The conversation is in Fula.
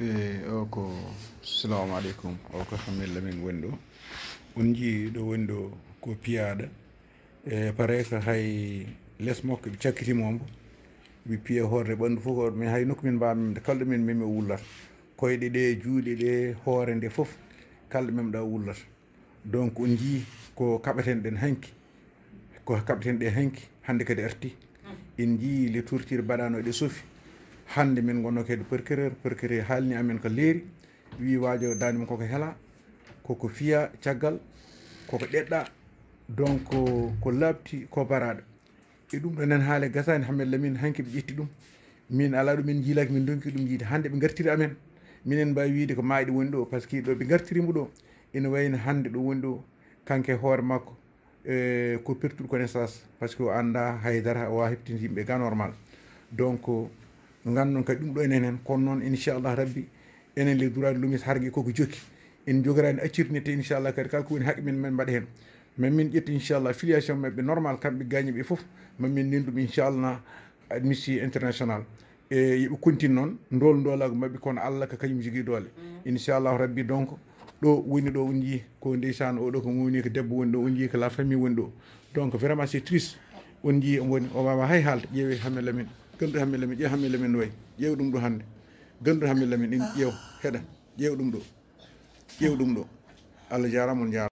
e o ko salamu aleykum. O ko hamilla min woni ɗo. On jii ɗo woni ɗo ko piyaɗa. E pare ko hay less makko ɓe cakkitimomo mi piya hoorde ɓanndu fof ko min hay nokku min mbamimde kalɗo min min mi wullata. Koyɗe ɗe juuɗe ɗe hoore nde fof kalɗo memɗa wullata. Donc on jii ko kaɓeten ɗen hanki ko kaɓeten ɗe hanki hannde kadi arti. Mm. En jii le tourtire mbaɗanoɗe e sofi. Hande min gonno kede procureur procureur haalni amen ko leeri wi waajo dande mum koko heela koko fiya caggal koko ɗeɗɗa donc ko labti ko baraɗo. E ɗum ɗo nen haale gasani hammed lamin hanki ɓe ɗum. Min ala ɗum min jiilaki min donki ɗum yiide. Hande ɓe gartiri amen. Minen mbawi wiide ko maaɗi woni ɗo par ce que ɗo ɓe gartirimo ɗo ina wayno hande ɗo woni kanke hoore makko e ko pertude connaissance par ce que anda haydara o wawa yimɓe ga normal. Donc gandon kadi ɗum ɗo enen hen. Kono noon inchallah rabbi enen les droit de l'homis hargue koko jokki en jogorani accirnete inchallah kadi kala ko woni haqqe men men mbaɗa hen. Mamin ƴetti inchallah filiation mabɓe normal kamɓe gañi e foof mamin nenduɓe inchallah admissi international. E yoɓe continue noon ndol ndolago mabɓe kono allah ko kañum jogui doole. Mm. Inchallahu rabbi donc ɗo woni ɗo on jii ko ndeysan oɗo ko woni ko debbo woni ɗo on jii ko la famille woni ɗo. Donc vraiment c'est triste. On jii woni o wawa hay haalde ƴeewe hammella men ganduɗo hammille men ƴeew hammille men no wayi ƴeew ɗum ɗo hannde. Ganduɗo hammille men ɗin ƴeew heɗa ƴeew ɗum ɗo ƴeew ɗum ɗo. Allah jarama on jarama